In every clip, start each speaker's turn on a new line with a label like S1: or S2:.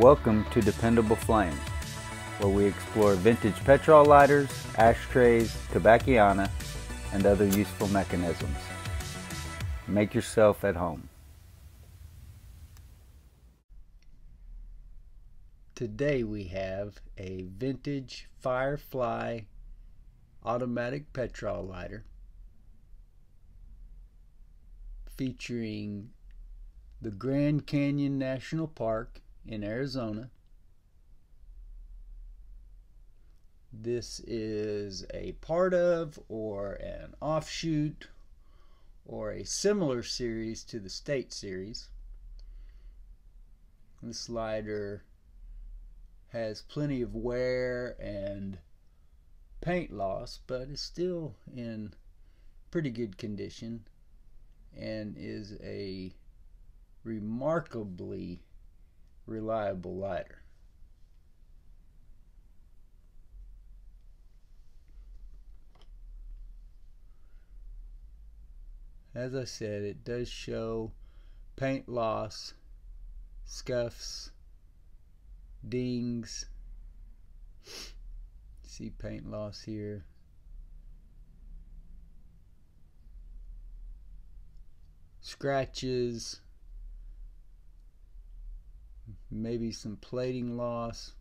S1: Welcome to Dependable Flame, where we explore vintage petrol lighters, ashtrays, tobacconiana, and other useful mechanisms. Make yourself at home. Today we have a vintage Firefly automatic petrol lighter featuring the Grand Canyon National Park in Arizona. This is a part of or an offshoot or a similar series to the state series. The slider has plenty of wear and paint loss, but is still in pretty good condition and is a remarkably reliable lighter. As I said, it does show paint loss, scuffs, dings. See paint loss here. Scratches, maybe some plating loss,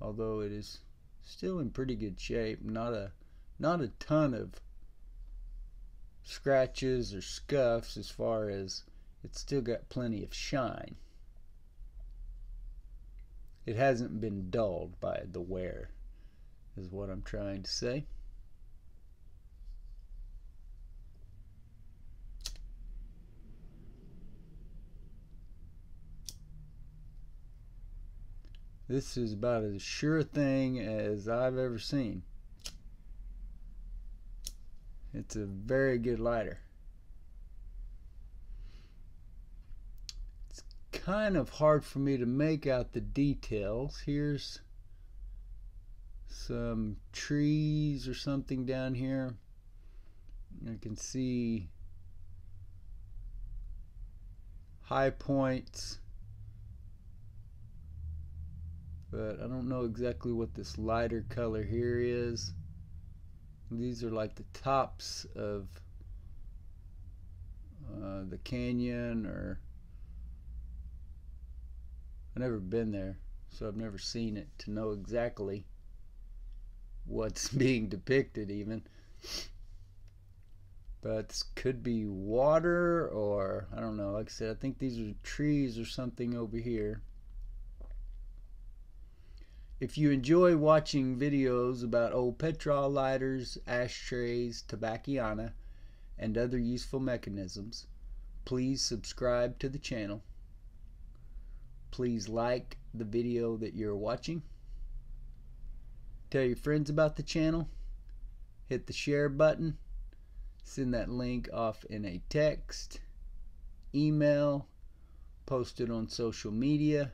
S1: although it is still in pretty good shape. Not a not a ton of scratches or scuffs as far as it's still got plenty of shine. It hasn't been dulled by the wear, is what I'm trying to say. This is about as sure thing as I've ever seen. It's a very good lighter. It's kind of hard for me to make out the details. Here's some trees or something down here. I can see high points but I don't know exactly what this lighter color here is. These are like the tops of uh, the canyon or I've never been there so I've never seen it to know exactly what's being depicted even. But this could be water or I don't know like I said I think these are trees or something over here if you enjoy watching videos about old petrol lighters, ashtrays, tobacconiana, and other useful mechanisms, please subscribe to the channel. Please like the video that you're watching. Tell your friends about the channel. Hit the share button. Send that link off in a text, email, post it on social media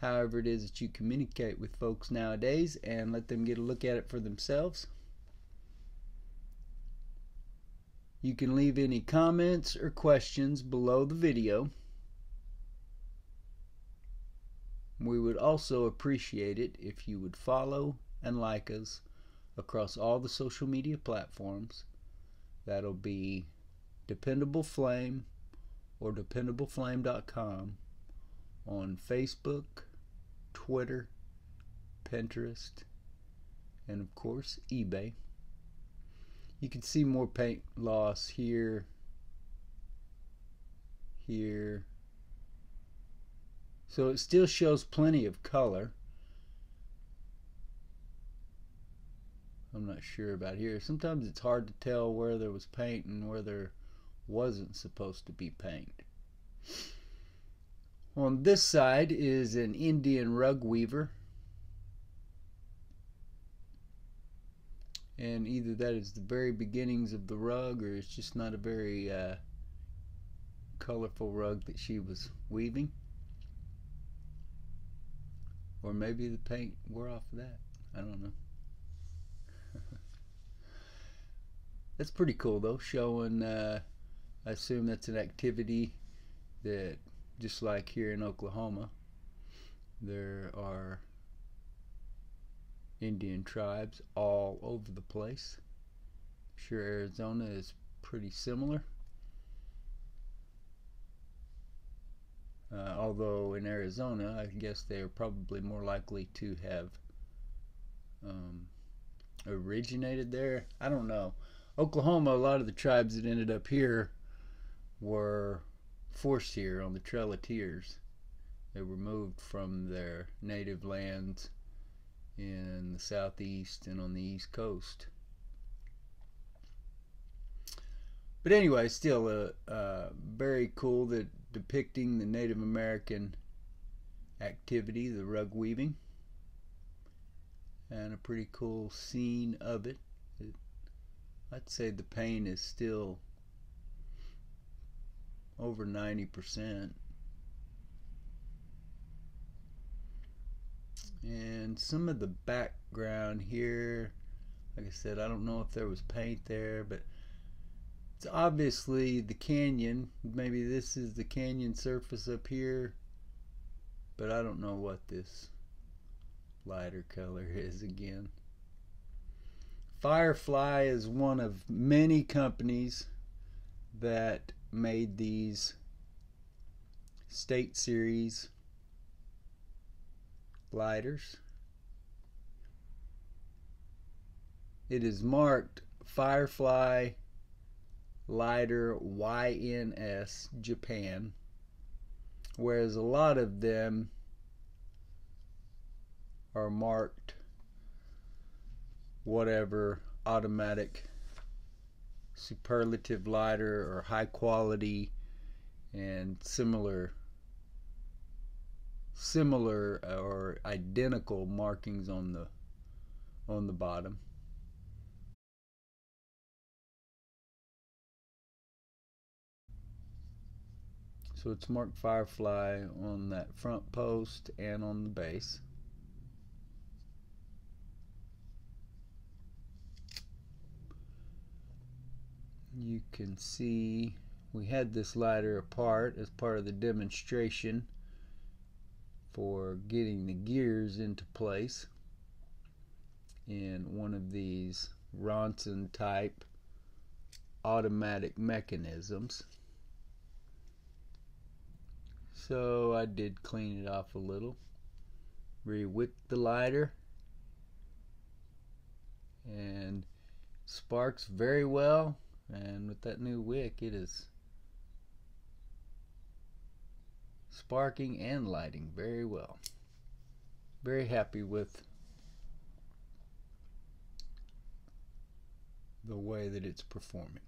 S1: however it is that you communicate with folks nowadays and let them get a look at it for themselves. You can leave any comments or questions below the video. We would also appreciate it if you would follow and like us across all the social media platforms. That'll be Dependable Flame or dependableflame.com on Facebook, Twitter, Pinterest, and of course eBay. You can see more paint loss here, here. So it still shows plenty of color. I'm not sure about here. Sometimes it's hard to tell where there was paint and where there wasn't supposed to be paint. On this side is an Indian rug weaver. And either that is the very beginnings of the rug or it's just not a very uh, colorful rug that she was weaving. Or maybe the paint wore off of that. I don't know. that's pretty cool though, showing, uh, I assume that's an activity that just like here in Oklahoma, There are Indian tribes all over the place. I'm sure Arizona is pretty similar. Uh, although in Arizona, I guess they are probably more likely to have um, originated there. I don't know. Oklahoma, a lot of the tribes that ended up here were forced here on the Trail of Tears. They were moved from their native lands in the southeast and on the east coast. But anyway, still uh, uh, very cool that depicting the Native American activity, the rug weaving, and a pretty cool scene of it. it I'd say the paint is still over 90%. And some of the background here, like I said, I don't know if there was paint there, but it's obviously the canyon. Maybe this is the canyon surface up here, but I don't know what this lighter color is again. Firefly is one of many companies that made these state series lighters. It is marked Firefly Lighter YNS Japan, whereas a lot of them are marked whatever automatic superlative lighter or high quality and similar similar or identical markings on the on the bottom. So it's marked firefly on that front post and on the base you can see we had this lighter apart as part of the demonstration for getting the gears into place. In one of these Ronson type automatic mechanisms. So I did clean it off a little re-wicked the lighter and sparks very well and with that new wick it is sparking and lighting very well. Very happy with the way that it's performing.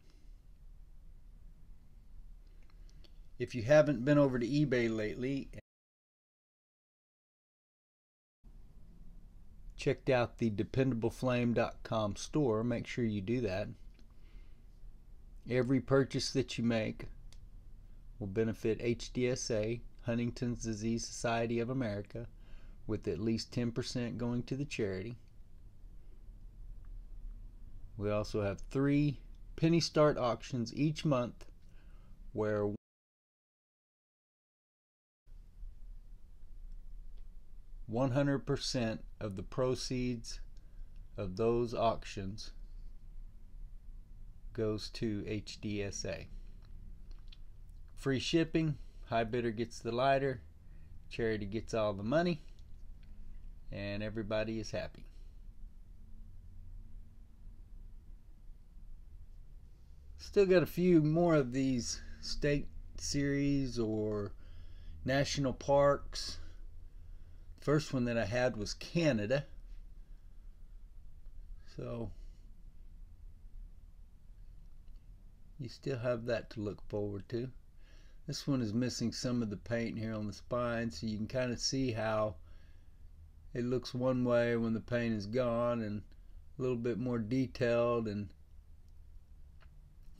S1: If you haven't been over to eBay lately checked out the dependable dependableflame.com store make sure you do that Every purchase that you make will benefit HDSA, Huntington's Disease Society of America, with at least 10% going to the charity. We also have three penny start auctions each month where one hundred percent of the proceeds of those auctions goes to HDSA. Free shipping, high bidder gets the lighter, charity gets all the money, and everybody is happy. Still got a few more of these state series or national parks. First one that I had was Canada. So you still have that to look forward to. This one is missing some of the paint here on the spine so you can kind of see how it looks one way when the paint is gone and a little bit more detailed and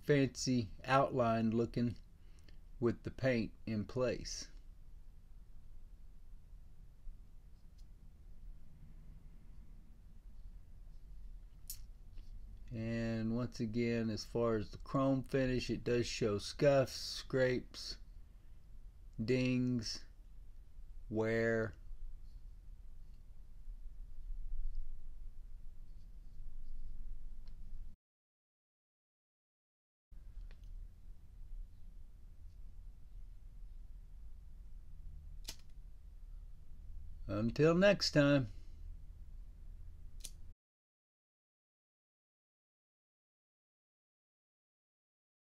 S1: fancy outlined looking with the paint in place. once again as far as the chrome finish it does show scuffs scrapes dings wear Until next time.